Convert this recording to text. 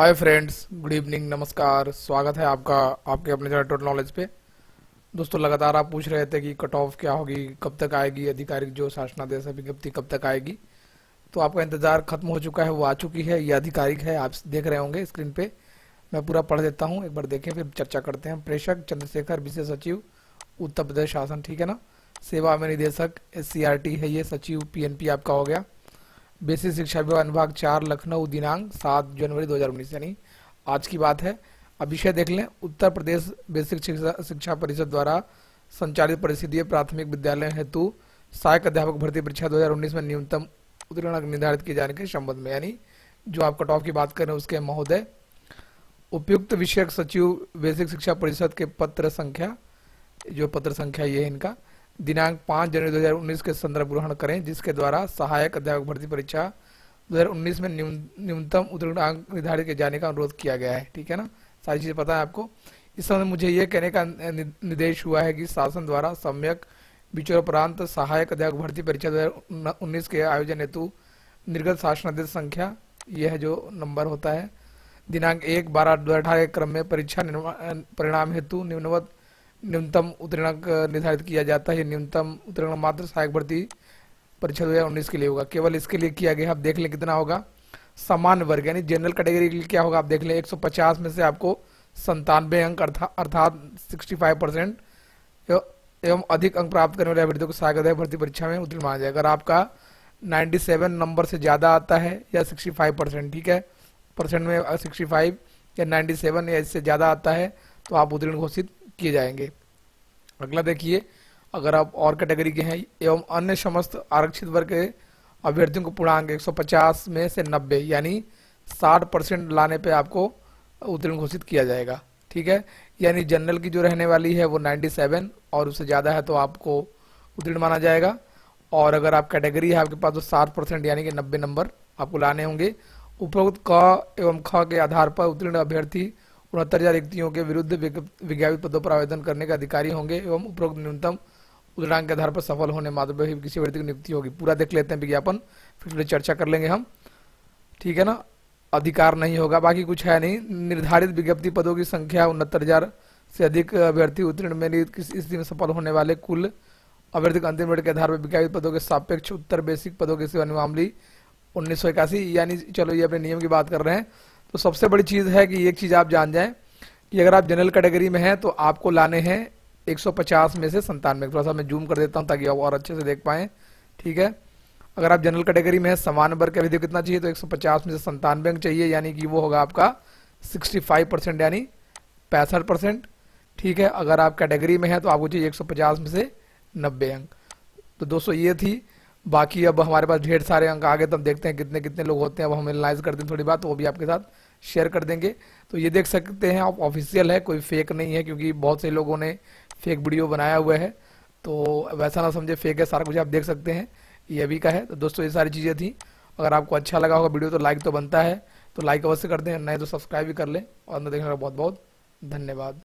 Hi friends good evening नमस्कार, स्वागत है आपका, आपके अपने चैनल टोटल नॉलेज पे। दोस्तों, लगातार आप पूछ रहे थे कि कट ऑफ़ क्या होगी, कब तक आएगी, आधिकारिक जो शासनादेश विज्ञप्ति कब तक आएगी। तो आपका इंतज़ार खत्म हो चुका है, वो आ चुकी है, ये आधिकारिक है, आप देख रहे होंगे स्क्रीन पे। मैं पूरा पढ़ देता हूँ, एक बार देखें, फिर चर्चा करते हैं। प्रेषक चंद्रशेखर, विशेष सचिव, उत्तर प्रदेश शासन, ठीक है ना? सेवा में निदेशक एससीआरटी है ये, सचिव पी आपका हो गया। बेसिक शिक्षा विभाग, अनुभाग चार, लखनऊ दिनांक सात जनवरी 2019 यानी आज की बात है। अब विषय देख लें। उत्तर प्रदेश बेसिक शिक्षा परिषद द्वारा संचालित परिषदीय प्राथमिक विद्यालय हेतु सहायक अध्यापक भर्ती परीक्षा 2019 में न्यूनतम उत्तीर्ण निर्धारित किए जाने के संबंध में, यानी जो आप कट ऑफ़ की बात करें उसके महोदय। उपयुक्त विषयक सचिव बेसिक शिक्षा परिषद के पत्र संख्या, जो पत्र संख्या ये है इनका दिनांक पाँच जनवरी 2019 के संदर्भ ग्रहण करें, जिसके द्वारा सहायक अध्यापक भर्ती परीक्षा 2019 में न्यूनतम उत्तीर्ण अंक निर्धारित किए जाने का अनुरोध किया गया है। ठीक है ना? सारी चीज़ें पता है आपको। इस समय मुझे यह कहने का निर्देश हुआ है कि शासन द्वारा सम्यक, विचारोपरांत सहायक अध्यापक भर्ती परीक्षा दो के आयोजन हेतु निर्गत शासनादेश संख्या, यह जो नंबर होता है, दिनांक एक बारह दो अठारह क्रम में परीक्षा परिणाम हेतु निम्नवत न्यूनतम उत्तीर्णक निर्धारित किया जाता है। न्यूनतम उत्तीर्ण मात्र सहायक भर्ती परीक्षा दो उन्नीस के लिए होगा। केवल इसके लिए किया गया। आप देख लें कितना होगा। समान वर्ग, यानी जनरल कैटेगरी के लिए क्या होगा? आप देख लें 150 में से आपको संतानवे अंक, अर्थात 65 परसेंट एवं अधिक अंक प्राप्त करने वाले अभ्यर्थियों को सहायक भर्ती परीक्षा में उत्तीर्ण माना जाएगा। अगर आपका 97 नंबर से ज़्यादा आता है या 65 परसेंट ठीक है? परसेंट में 65 या 97 या इससे ज़्यादा आता है तो आप उत्तीर्ण घोषित किए जाएँगे। अगला देखिए, अगर आप और कैटेगरी के हैं एवं अन्य समस्त आरक्षित वर्ग के अभ्यर्थियों को पूर्णांक 150 में से 90 यानी 60 परसेंट लाने पे आपको उत्तीर्ण घोषित किया जाएगा। ठीक है? यानी जनरल की जो रहने वाली है वो 97 और उससे ज़्यादा है तो आपको उत्तीर्ण माना जाएगा। और अगर आप कैटेगरी है आपके पास तो साठ परसेंट, यानी कि नब्बे नंबर आपको लाने होंगे। उपरोक्त क एवं ख के आधार पर उत्तीर्ण अभ्यर्थी उनहत्तर हज़ार व्यक्तियों के विरुद्ध विज्ञापित पदों पर आवेदन करने के अधिकारी होंगे एवं उपरोक्त न्यूनतम उद्रांक के आधार पर सफल होने मात्र किसी व्यक्ति की नियुक्ति होगी। पूरा देख लेते हैं विज्ञापन, फिर चर्चा कर लेंगे हम। ठीक है ना? अधिकार नहीं होगा, बाकी कुछ है नहीं। निर्धारित विज्ञप्ति पदों की संख्या उनहत्तर हज़ार से अधिक अभ्यर्थी उत्तीर्ण में स्थिति में सफल होने वाले कुल अभ्यर्थी अंतिम मिनट के आधार पर विज्ञापित पदों के सापेक्ष उत्तर बेसिक पदों के सेवा मामली उन्नीस सौ इक्यासी। यानी चलो ये अपने नियम की बात कर रहे हैं। तो सबसे बड़ी चीज़ है कि एक चीज़ आप जान जाएँ कि अगर आप जनरल कैटेगरी में हैं तो आपको लाने हैं 150 में से संतानवे थोड़ा सा मैं जूम कर देता हूँ ताकि आप और अच्छे से देख पाए, ठीक है? अगर आप जनरल कैटेगरी में है, समान नंबर का विधि कितना चाहिए तो 150 में से संतानवे अंक चाहिए, यानी कि वो होगा आपका 65 परसेंट, यानी पैंसठ परसेंट, ठीक है? अगर आप कैटेगरी में है तो आपको चाहिए 150 में से नब्बे अंक। तो दोस्तों, ये थी बाकी अब हमारे पास ढेर सारे अंक आगे तो हम देखते हैं कितने कितने लोग होते हैं। अब हम एनालाइज करते हैं थोड़ी बात, वो भी आपके साथ शेयर कर देंगे। तो ये देख सकते हैं, आप ऑफिशियल है, कोई फेक नहीं है, क्योंकि बहुत से लोगों ने फेक वीडियो बनाया हुआ है। तो वैसा ना समझे फेक है, सारा कुछ आप देख सकते हैं, ये अभी का है। तो दोस्तों, ये सारी चीज़ें थी। अगर आपको अच्छा लगा होगा वीडियो तो लाइक तो बनता है। तो लाइक अवश्य कर दें, नए तो सब्सक्राइब भी कर लें। और देखने का बहुत बहुत धन्यवाद।